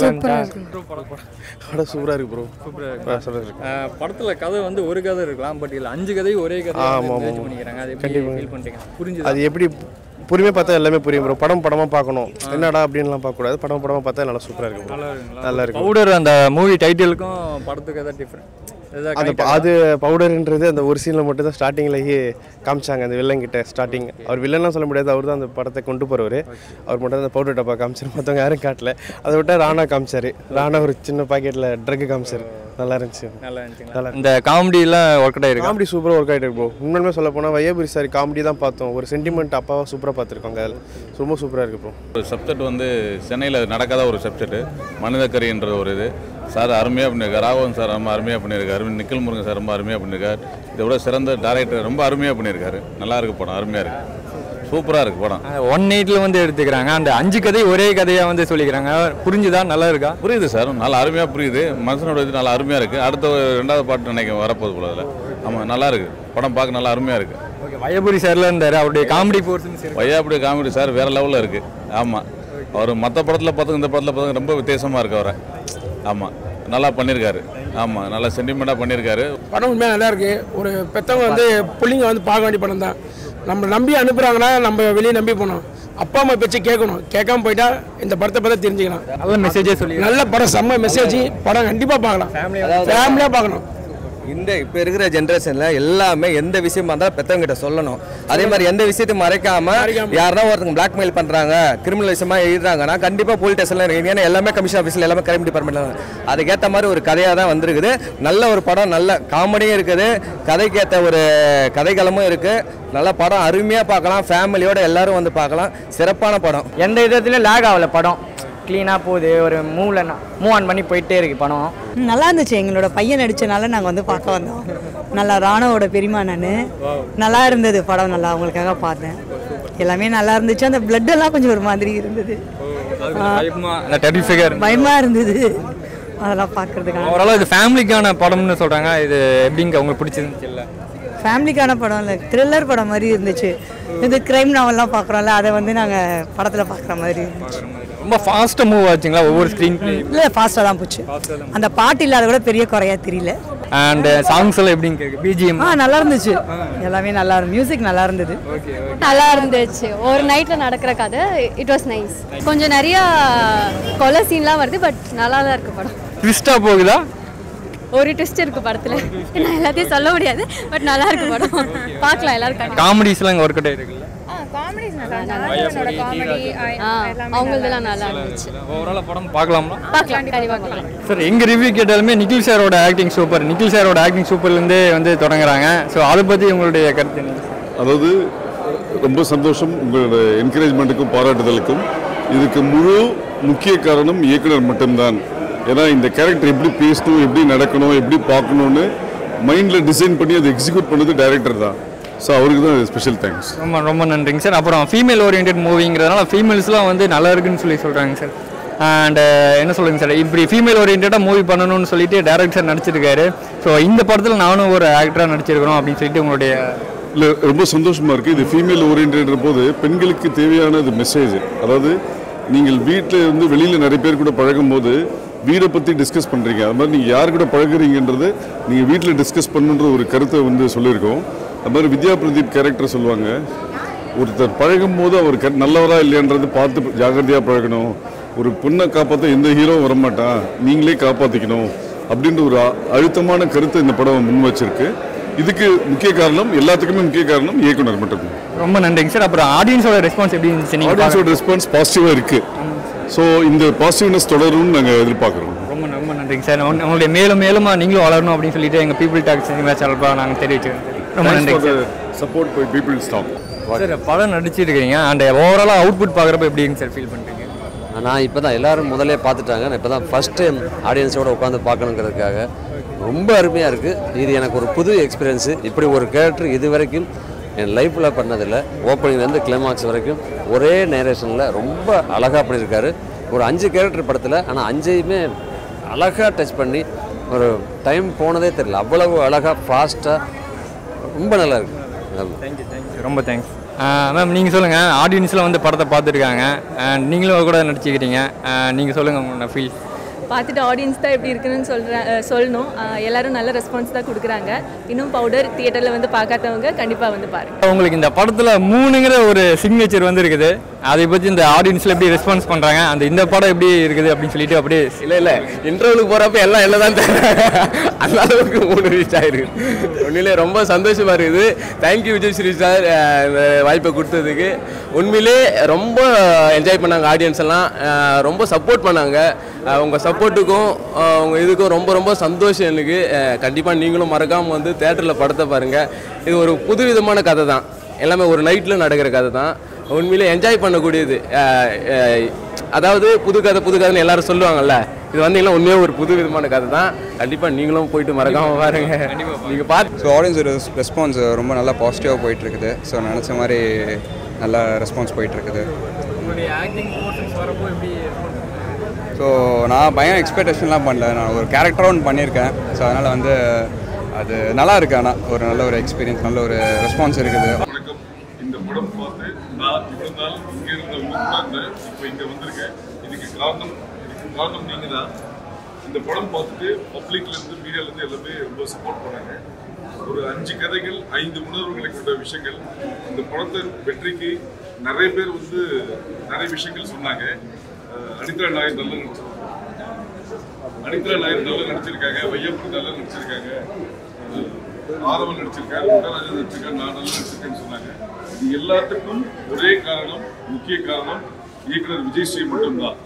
சூப்பராக இருக்கு? ப்ரோ சூப்பராக சூப்பராக இருக்கு படத்தில் கதை வந்து ஒரு கதை இருக்கலாம் பட் இதில் அஞ்சு கதை ஒரே கதை ஆமா, பண்ணிக்கிறாங்க. அது எப்படி ஃபீல் பண்ணுறீங்க புரிஞ்சுது? அது எப்படி பொறுமையாக பார்த்தா எல்லாமே புரியும் ப்ரோ படம் படமாக பார்க்கணும். என்னடா அப்படின்லாம் பார்க்கக்கூடாது. படம் படமாக பார்த்தா நல்லா சூப்பராக இருக்கும் நல்லா இருக்கும். பவுடர் அந்த மூவி டைட்டிலுக்கும் படத்துக்கு எதாவது டிஃப்ரெண்ட் அந்த அது பவுடர்ன்றது அந்த ஒரு சீனில் மட்டும் தான் ஸ்டார்டிங்லேயே காமிச்சாங்க அந்த வில்லன் கிட்ட ஸ்டார்டிங் அவர் வில்லன்லாம் சொல்ல முடியாது. அவர் தான் அந்த படத்தை கொண்டு போகிறவர் அவர் மட்டும் அந்த பவுடர் டப்பா காமிச்சார். மற்றவங்க யாரும் காட்டல. அதை விட்டா ராணா காமிச்சார். ராணா ஒரு சின்ன பாக்கெட்டில் ட்ரக் காமிச்சார். நல்லா இருந்துச்சு. நல்லா இந்த காமெடிலாம் ஒர்க் அவுட் ஆயிருக்கு? காமெடி சூப்பராக ஒர்க் ஆகிட்டு இருக்கும் உண்மையுமே சொல்ல போனால் வையபுரி சாரி காமெடி தான் பார்த்தோம். ஒரு சென்டிமெண்ட் அப்பாவை சூப்பராக பார்த்துருக்கோங்க அதில். ரொம்ப சூப்பராக இருக்கு ப்ரோ ஒரு சப்ஜெக்ட் வந்து சென்னையில் நடக்காத ஒரு சப்ஜெக்ட் மனிதக்கரின்ற ஒரு இது. சார் அருமையாக பண்ணியிருக்காரு. ராகவன் சார் ரொம்ப அருமையாக பண்ணியிருக்காரு. நிக்கில் முருகன் சார் ரொம்ப அருமையாக பண்ணியிருக்காரு. இதை விட சிறந்த டேரக்டர் ரொம்ப அருமையாக பண்ணியிருக்காரு. நல்லா இருக்கு படம் அருமையாக இருக்கு. சூப்பராக இருக்கு படம். ஒன் நைட்டில் வந்து எடுத்துக்கிறாங்க. அந்த அஞ்சு கதை ஒரே கதையாக வந்து சொல்லிக்கிறாங்க. புரிஞ்சுதா? நல்லா இருக்கா? புரியுது சார். நல்லா அருமையாக புரியுது. மனுஷனோட இது நல்லா அருமையாக இருக்குது அடுத்த ஒரு ரெண்டாவது பாட்டு நினைக்க வரப்போகுது போல அதில். ஆமாம் நல்லா இருக்கு. படம் பார்க்க நல்லா அருமையாக இருக்குது ஓகே வயபுரி சார்ல இருந்தார். அவருடைய காமெடி இருக்கு. வையாப்படி காமெடி சார் வேறு லெவலில் இருக்குது ஆமாம் அவர் மற்ற படத்தில் பார்த்துங்க இந்த படத்தில் பார்த்துங்க ரொம்ப வித்தியாசமாக இருக்கு அவரை. ஆமாம் நல்லா பண்ணியிருக்காரு ஆமாம் நல்லா சென்டிமெண்ட்டாக பண்ணியிருக்காரு படம் உண்மையாக நல்லா இருக்கு. ஒரு பெற்றவங்க வந்து பிள்ளைங்க வந்து பார்க்க வேண்டிய படம் தான். நம்ம நம்பி அனுப்புகிறாங்கன்னா நம்ம வெளியே நம்பி போகணும். அப்பா அம்மா பேச்சு கேட்கணும். கேட்காம போயிட்டா இந்த படத்தை பற்றி தெரிஞ்சுக்கலாம். நல்ல மெசேஜே சொல்லி நல்ல படம் செம்ம மெசேஜ் படம் கண்டிப்பாக பார்க்கலாம். ஃபேமிலியாக பார்க்கணும். இந்த இப்போ இருக்கிற ஜென்ரேஷனில் எல்லாமே எந்த விஷயமா இருந்தாலும் பெற்றவங்க கிட்ட சொல்லணும். அதே மாதிரி எந்த விஷயத்தையும் மறைக்காம யாருன்னா ஒருத்தங்க பிளாக்மெயில் பண்ணுறாங்க கிரிமினல் விஷயமா எழுதுறாங்கன்னா கண்டிப்பாக போலீஸ் ஸ்டேஷனில் ஏன்னா எல்லாமே கமிஷன் ஆஃபீஸில் எல்லாமே கிரைம் டிபார்ட்மெண்ட்டில் அதுக்கேற்ற மாதிரி ஒரு கதையாக தான் வந்திருக்குது. நல்ல ஒரு படம் நல்ல காமெடியும் இருக்குது. கதைக்கேற்ற ஒரு கதைக்களமும் இருக்குது நல்ல படம் அருமையாக பார்க்கலாம். ஃபேமிலியோட எல்லாரும் வந்து பார்க்கலாம். சிறப்பான படம். எந்த விதத்துலையும் லேக் ஆகல படம். க்ளீனாக போகுது. ஒரு மூவில் மூவ் ஆன் பண்ணி போயிட்டே இருக்கு படம் நல்லா இருந்துச்சு. எங்களோட பையன் நடிச்சனால நாங்கள் வந்து பார்க்க வந்தோம். நல்லா ராணாவோட பெரியமா நான். நல்லா இருந்தது படம் நல்லா. அவங்களுக்காக பார்த்தேன். எல்லாமே நல்லா இருந்துச்சு. அந்த blood எல்லாம் கொஞ்சம் ஒரு மாதிரி இருந்தது. பயமா இருந்தது. அதெல்லாம் பார்க்கறதுக்கான ஓவரால் இது ஃபேமிலிக்கான படம்னு சொல்றாங்க. இது எப்படிங்க? உங்களுக்கு பிடிச்சிருந்துச்சு இல்லை? ஃபேமிலிக்கான படம் இல்லை. த்ரில்லர் படம் மாதிரி இருந்துச்சு. இது கிரைம் நாவல்லாம் பார்க்குறோம்ல. அதை வந்து நாங்கள் படத்தில் பார்க்குற மாதிரி இருந்துச்சு. ரொம்ப ஃபாஸ்ட்டாக மூவ் ஆச்சுங்களா ஒவ்வொரு ஸ்க்ரீன் பிளே இல்லை ஃபாஸ்ட்டாக தான் போச்சு. அந்த பாட்டு இல்லாத கூட பெரிய குறையா தெரியல. அண்ட் சாங்ஸ் எல்லாம் எப்படிங்க இருக்கு பிஜிஎம் ஆ நல்லா இருந்துச்சு. எல்லாமே நல்லா இருந்துச்சு மியூசிக் நல்லா இருந்தது. நல்லா இருந்துச்சு. ஒரு நைட்டில் நடக்கிற கதை இட் வாஸ் நைஸ் கொஞ்சம் நிறையா கொலை சீன்லாம் வருது பட் நல்லா தான் இருக்கு படம். ட்விஸ்டாக போகுதா? ஒரு ட்விஸ்ட் இருக்கு படத்தில். நான் எல்லாத்தையும் சொல்ல முடியாது பட் நல்லா இருக்கு படம். பார்க்கலாம் எல்லாரும். காமெடிஸ்லாம் இங்கே ஒர்க் அவுட் ஆயிருக்குல்ல? ஆ அவங்களதெல்லாம் நல்லா இருந்துச்சு. ஓவராலாக படம் பார்க்கலாமா? பார்க்கலாம் கண்டிப்பாக பார்க்கலாம். சார் எங்கள் ரிவ்யூ கேட்டாலுமே நிக்கில் சாரோட ஆக்டிங் சூப்பர் நிக்கில் சாரோட ஆக்டிங் சூப்பர்லேருந்தே வந்து தொடங்குறாங்க. ஸோ அதை பற்றி உங்களுடைய கருத்து என்ன? அதாவது ரொம்ப சந்தோஷம் உங்களோட என்கரேஜ்மெண்ட்டுக்கும் பாராட்டுதலுக்கும். இதுக்கு முழு முக்கிய காரணம் இயக்குனர் மட்டும்தான். ஏன்னா இந்த கேரக்டர் எப்படி பேசணும் எப்படி நடக்கணும் எப்படி பார்க்கணும்னு மைண்டில் டிசைன் பண்ணி அதை எக்ஸிக்யூட் பண்ணது டைரக்டர் தான். ஸோ அவருக்கு தான் ஸ்பெஷல் தேங்க்ஸ் ரொம்ப ரொம்ப நன்றிங்க சார். அப்புறம் ஃபீமேல் ஓரியன்ட் மூவிங்கிறதுனால ஃபீமேல்ஸ்லாம் வந்து நல்லா இருக்குன்னு சொல்லி சொல்கிறாங்க சார். அண்ட் என்ன சொல்லுங்க சார்? இப்படி ஃபீமேல் ஓரியன்டாக மூவி பண்ணணும்னு சொல்லிட்டு டேரக்டர் நடிச்சிருக்காரு. ஸோ இந்த படத்தில் நானும் ஒரு ஆக்டராக நடிச்சிருக்கிறோம் அப்படின்னு சொல்லிட்டு உங்களுடைய இல்லை ரொம்ப சந்தோஷமாக இருக்குது இது ஃபீமேல் ஓரியன்ட்ன்ற போது பெண்களுக்கு தேவையானது மெசேஜ் அதாவது நீங்கள் வீட்டில் இருந்து வெளியில் நிறைய பேர் கூட பழகும்போது வீடை பற்றி டிஸ்கஸ் பண்ணுறீங்க அது மாதிரி நீங்கள் யார் கூட பழகுறீங்கன்றது நீங்கள் வீட்டில் டிஸ்கஸ் பண்ணுன்ற ஒரு கருத்தை வந்து சொல்லியிருக்கோம். அது மாதிரி வித்யா பிரதீப் கேரக்டர் சொல்லுவாங்க. ஒருத்தர் பழகும் போது அவர் க நல்லவரா இல்லையன்றது பார்த்து ஜாகிரதையாக பழகணும். ஒரு பொண்ணை காப்பாற்ற எந்த ஹீரோவும் வரமாட்டான். நீங்களே காப்பாற்றிக்கணும் அப்படின்ற ஒரு அழுத்தமான கருத்தை இந்த படம் முன் வச்சிருக்கு. இதுக்கு முக்கிய காரணம் எல்லாத்துக்குமே முக்கிய காரணம் இயக்குனர் மட்டும்தான் ரொம்ப நன்றிங்க சார். அப்புறம் ஆடியன்ஸோட ரெஸ்பான்ஸ் எப்படி இருந்துச்சு ஆடியன்ஸோட ரெஸ்பான்ஸ் பாசிட்டிவாக இருக்கு. ஸோ இந்த பாசிட்டிவ்னஸ் தொடரும்னு நாங்கள் எதிர்பார்க்குறோம். ரொம்ப ரொம்ப நன்றிங்க சார். உங்க- உங்களுடைய மேலும் மேலும் நீங்களும் வளரணும் அப்படின்னு சொல்லிட்டு எங்கள் பீப்புள் டாக்ஸ் சினிமா சார்பாக நாங்கள் தெரிவிச்சுக்கிறோம். ரொம்ப sir support by people stop sir படம் நடிச்சிருக்கிறீங்க அண்ட் ஓவராலாக அவுட்புட் பார்க்குறப்ப எப்படிங்க சார் ஃபீல் பண்ணுறீங்க நான் இப்போ தான் எல்லாரும் முதல்ல பார்த்துட்டாங்க. நான் இப்போ தான் ஃபஸ்ட் டைம் ஆடியன்ஸோட உட்காந்து பார்க்கணுங்கிறதுக்காக ரொம்ப அருமையாக இருக்குது இது எனக்கு ஒரு புது எக்ஸ்பீரியன்ஸு இப்படி ஒரு கேரக்டர் இது வரைக்கும் என் லைஃப்பில் பண்ணதில்லை. ஓப்பனிங்லேருந்து கிளைமாக்ஸ் வரைக்கும் ஒரே நேரேஷனில் ரொம்ப அழகாக பண்ணியிருக்காரு ஒரு அஞ்சு கேரக்டர் படத்தில் ஆனால் அஞ்சையுமே அழகாக டச் பண்ணி ஒரு டைம் போனதே தெரியல. அவ்வளவு அழகாக ஃபாஸ்ட்டாக ரொம்ப நல்லா. இருக்கு தேங்க்யூ தேங்க்யூ ரொம்ப தேங்க்ஸ் மேம் நீங்கள் சொல்லுங்கள் ஆடியன்ஸில் வந்து படத்தை பார்த்துருக்காங்க. அண்ட் நீங்களும் கூட நடிச்சுக்கிறீங்க நீங்கள் சொல்லுங்கள் உங்களோட ஃபீல் பார்த்துட்டு ஆடியன்ஸ் தான் எப்படி இருக்குன்னு சொல்கிறேன் சொல்லணும். எல்லாரும் நல்ல ரெஸ்பான்ஸ் தான் கொடுக்குறாங்க. இன்னும் பவுடர் தியேட்டரில் வந்து பார்க்காதவங்க கண்டிப்பாக வந்து பாருங்க. உங்களுக்கு இந்த படத்தில் மூணுங்கிற ஒரு சிக்னேச்சர் வந்து இருக்குது அதை பற்றி இந்த ஆடியன்ஸில் எப்படி ரெஸ்பான்ஸ் பண்ணுறாங்க அந்த இந்த படம் எப்படி இருக்குது அப்படின்னு சொல்லிட்டு அப்படியே இல்லை இல்லை. இன்டர்வலுக்கு போகிறப்ப எல்லாம் எல்லாம் தான் அந்த அளவுக்கு மூணு ரீச் ஆயிருக்கு. உண்மையிலே ரொம்ப சந்தோஷமா இருக்குது. தேங்க்யூ விஜய் ஸ்ரீ சார் இந்த வாய்ப்பை கொடுத்ததுக்கு. உண்மையிலே ரொம்ப என்ஜாய் பண்ணாங்க ஆடியன்ஸ் எல்லாம். ரொம்ப சப்போர்ட் பண்ணாங்க. உங்கள் சப்போர்ட்டுக்கும் உங்கள் இதுக்கும் ரொம்ப ரொம்ப சந்தோஷம் எனக்கு. கண்டிப்பாக நீங்களும் மறக்காமல் வந்து தேட்டரில் படத்தை பாருங்கள் இது ஒரு புதுவிதமான கதை தான் எல்லாமே ஒரு நைட்டில் நடக்கிற கதை தான் உண்மையிலே என்ஜாய் பண்ணக்கூடியது. அதாவது புது கதை புது கதைன்னு எல்லாரும் சொல்லுவாங்கல்ல. இது வந்தீங்கன்னா உண்மையாக ஒரு புது விதமான கதை தான் கண்டிப்பாக நீங்களும் போயிட்டு மறக்காம பாருங்க. நீங்கள் பார்த்து ஸோ ஆடியன்ஸோட ரெஸ்பான்ஸ் ரொம்ப நல்லா பாசிட்டிவாக போயிட்டு இருக்குது ஸோ நினச்ச மாதிரி நல்லா ரெஸ்பான்ஸ் போயிட்டு இருக்குது உங்களுடைய ஆக்டிங் போர்ஷன்ஸ் வரப்போ எப்படி ஸோ நான் பயம் எக்ஸ்பெக்டேஷன்லாம் பண்ணல. நான் ஒரு கேரக்டராக ஒன்று பண்ணியிருக்கேன். ஸோ அதனால் வந்து அது நல்லா இருக்கு. ஆனால் ஒரு நல்ல ஒரு எக்ஸ்பீரியன்ஸ் நல்ல ஒரு ரெஸ்பான்ஸ் இருக்குது வணக்கம் இந்த படம் பார்த்து நான் இவ்வளவு நாள் இங்க இருந்த இப்போ இங்கே வந்திருக்கேன் இதுக்கு காரணம் இதுக்கு காரணம் நீங்கள் தான் இந்த படம் பார்த்துட்டு பப்ளிக்லேருந்து மீடியாலேருந்து எல்லாமே ரொம்ப சப்போர்ட் பண்ணாங்க. ஒரு அஞ்சு கதைகள் ஐந்து உணர்வுகளை கொண்ட விஷயங்கள். இந்த படத்தை வெற்றிக்கு நிறைய பேர் வந்து நிறைய விஷயங்கள் சொன்னாங்க. அஹ் அனிதா நாயர் நல்லா நடிச்சிருக்காங்க. அனிதா நாயர் நல்லா நடிச்சிருக்காங்க வையப்பு நல்லா நடிச்சிருக்காங்க. ஆரவன் நடிச்சிருக்காரு முகராஜன் நடிச்சிருக்காரு நான் நல்லா நடிச்சிருக்கேன்னு சொன்னாங்க. இது எல்லாத்துக்கும் ஒரே காரணம் முக்கிய காரணம் இயக்குனர் விஜய் ஸ்ரீ மட்டும்தான்.